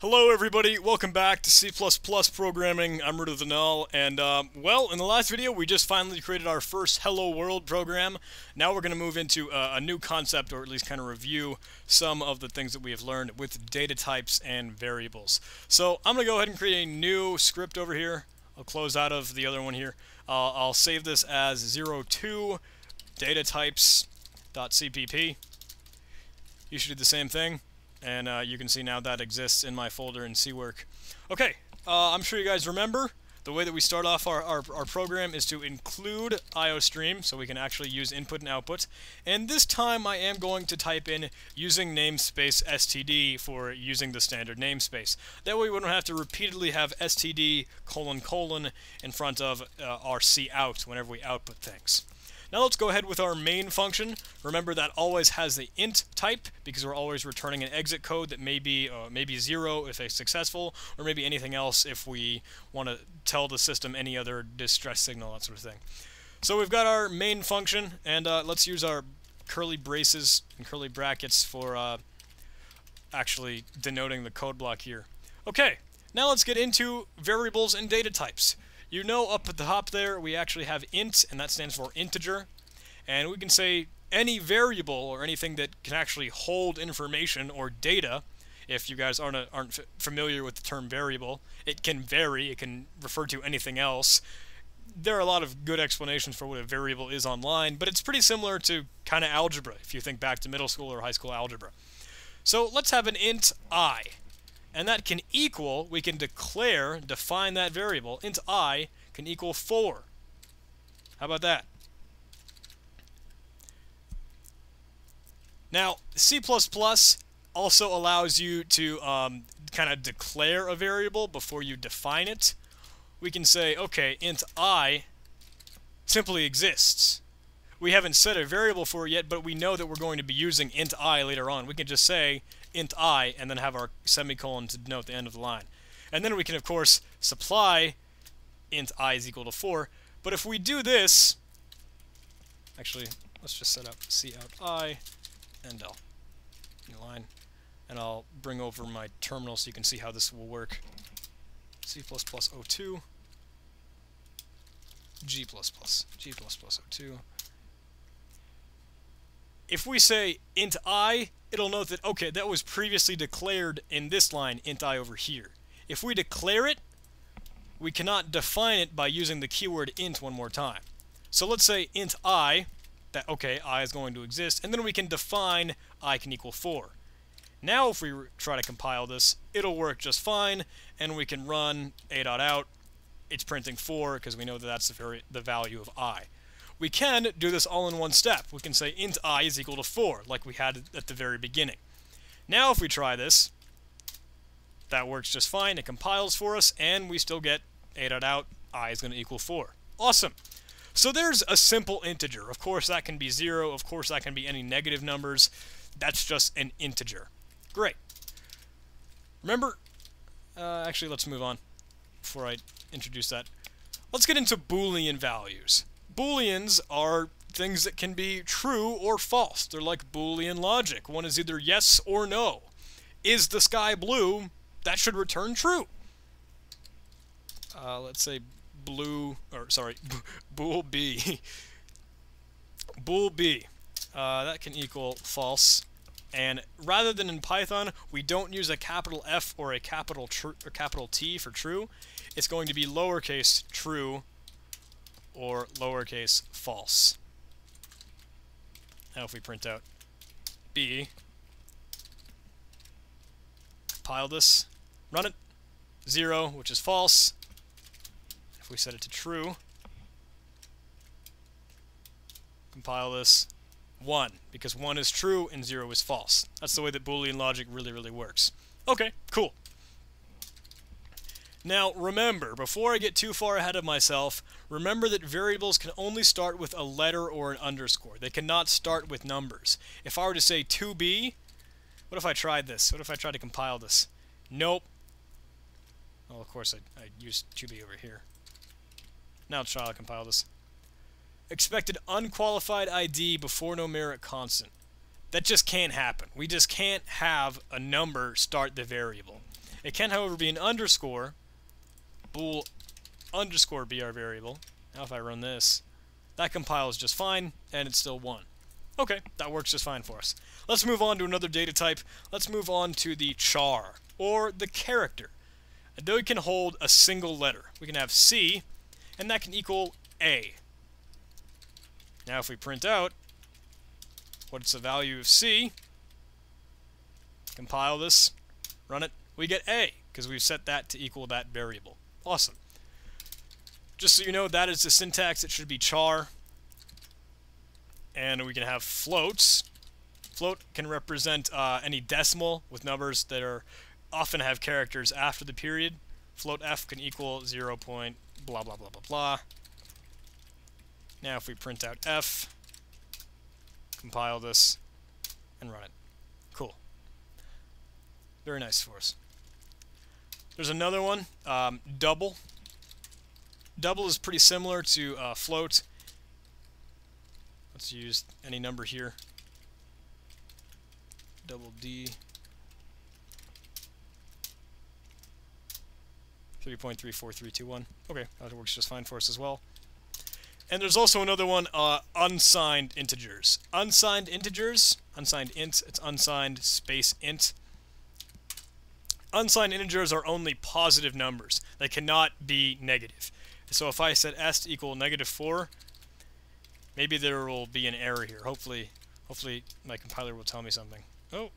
Hello everybody, welcome back to C++ programming. I'm the Null, and um, well, in the last video we just finally created our first Hello World program. Now we're going to move into uh, a new concept, or at least kind of review some of the things that we have learned with data types and variables. So I'm going to go ahead and create a new script over here. I'll close out of the other one here. Uh, I'll save this as 02 data types.cpp. You should do the same thing and uh, you can see now that exists in my folder in CWork. Okay, uh, I'm sure you guys remember the way that we start off our, our, our, program is to include IOStream so we can actually use input and output. And this time I am going to type in using namespace std for using the standard namespace. That way we don't have to repeatedly have std colon colon in front of uh, our cout whenever we output things. Now let's go ahead with our main function. Remember that always has the int type because we're always returning an exit code that may be, uh, maybe zero if it's successful, or maybe anything else if we want to tell the system any other distress signal, that sort of thing. So we've got our main function, and uh, let's use our curly braces and curly brackets for uh, actually denoting the code block here. Okay, now let's get into variables and data types. You know up at the top there we actually have int, and that stands for integer. And we can say any variable or anything that can actually hold information or data, if you guys aren't, a, aren't familiar with the term variable, it can vary, it can refer to anything else. There are a lot of good explanations for what a variable is online, but it's pretty similar to kind of algebra, if you think back to middle school or high school algebra. So let's have an int i and that can equal, we can declare, define that variable, int i can equal 4. How about that? Now, C++ also allows you to um, kind of declare a variable before you define it. We can say, okay, int i simply exists. We haven't set a variable for it yet, but we know that we're going to be using int i later on. We can just say int i and then have our semicolon to denote the end of the line. And then we can, of course, supply int i is equal to 4. But if we do this, actually, let's just set up cout i endl new line. And I'll bring over my terminal so you can see how this will work. C++ 02 G++, G++ 02 if we say int i, it'll note that, okay, that was previously declared in this line, int i over here. If we declare it, we cannot define it by using the keyword int one more time. So let's say int i, that, okay, i is going to exist, and then we can define i can equal 4. Now if we try to compile this, it'll work just fine, and we can run a.out. It's printing 4 because we know that that's the, the value of i. We can do this all in one step. We can say int i is equal to 4, like we had at the very beginning. Now if we try this, that works just fine. It compiles for us, and we still get out i is going to equal 4. Awesome. So there's a simple integer. Of course, that can be 0. Of course, that can be any negative numbers. That's just an integer. Great. Remember, uh, actually, let's move on before I introduce that. Let's get into Boolean values. Booleans are things that can be true or false. They're like Boolean logic. One is either yes or no. Is the sky blue? That should return true. Uh, let's say blue, or sorry, bool B. bool B. Uh, that can equal false. And rather than in Python, we don't use a capital F or a capital or capital T for true. It's going to be lowercase true or lowercase false. Now if we print out B, compile this, run it, 0, which is false. If we set it to true, compile this, 1, because 1 is true and 0 is false. That's the way that Boolean logic really, really works. Okay, cool. Now, remember, before I get too far ahead of myself, remember that variables can only start with a letter or an underscore. They cannot start with numbers. If I were to say 2b, what if I tried this? What if I tried to compile this? Nope. Well, of course, I, I used 2b over here. Now try to compile this. Expected unqualified ID before numeric constant. That just can't happen. We just can't have a number start the variable. It can, however, be an underscore, bool underscore br variable. Now if I run this, that compiles just fine, and it's still 1. Okay, that works just fine for us. Let's move on to another data type. Let's move on to the char, or the character. Though it can hold a single letter. We can have C, and that can equal A. Now if we print out what's the value of C, compile this, run it, we get A, because we've set that to equal that variable. Awesome. Just so you know, that is the syntax. It should be char. And we can have floats. Float can represent uh, any decimal with numbers that are often have characters after the period. Float f can equal 0. Point blah blah blah blah blah. Now if we print out f, compile this, and run it. Cool. Very nice for us. There's another one, um, double. Double is pretty similar to uh, float. Let's use any number here. Double D. 3.34321. Okay, that works just fine for us as well. And there's also another one, uh, unsigned integers. Unsigned integers, unsigned int, it's unsigned space int. Unsigned integers are only positive numbers. They cannot be negative. So if I set s to equal negative 4, maybe there will be an error here. Hopefully, hopefully my compiler will tell me something. Oh.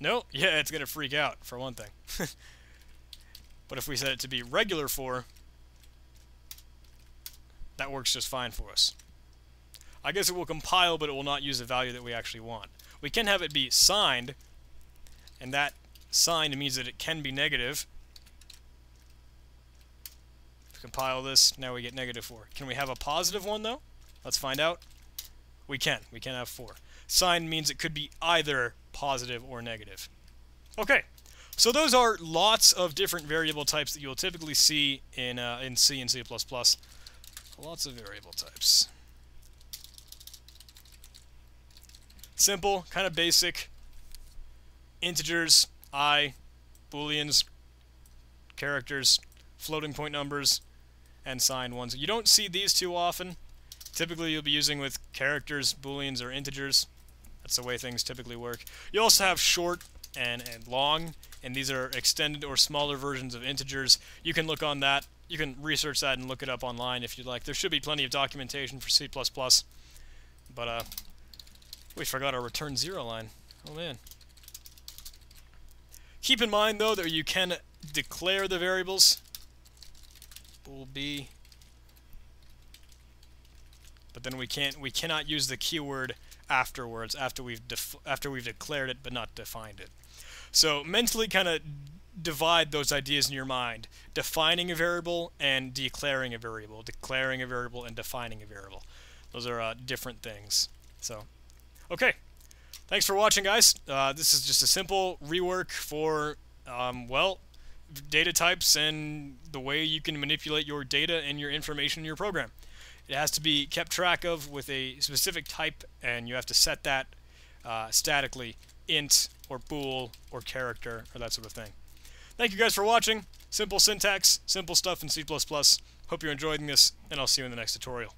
No, yeah, it's going to freak out, for one thing. but if we set it to be regular 4, that works just fine for us. I guess it will compile, but it will not use the value that we actually want. We can have it be signed, and that signed means that it can be negative, If we compile this, now we get negative 4. Can we have a positive one, though? Let's find out. We can. We can have 4. Sign means it could be either positive or negative. Okay, so those are lots of different variable types that you'll typically see in, uh, in C and C++. Lots of variable types. Simple, kind of basic. Integers, i, booleans, characters, floating point numbers, and signed ones. You don't see these too often. Typically you'll be using with characters, booleans, or integers. That's the way things typically work. You also have short and, and long, and these are extended or smaller versions of integers. You can look on that. You can research that and look it up online if you'd like. There should be plenty of documentation for C++. But, uh, we forgot our return zero line. Oh, man. Keep in mind, though, that you can declare the variables. Will be but then we can't we cannot use the keyword afterwards after we've after we've declared it but not defined it. So mentally kind of divide those ideas in your mind. Defining a variable and declaring a variable. Declaring a variable and defining a variable. Those are uh, different things. So okay thanks for watching guys uh, this is just a simple rework for um, well data types and the way you can manipulate your data and your information in your program. It has to be kept track of with a specific type, and you have to set that uh, statically int or bool or character or that sort of thing. Thank you guys for watching. Simple syntax, simple stuff in C++. Hope you're enjoying this, and I'll see you in the next tutorial.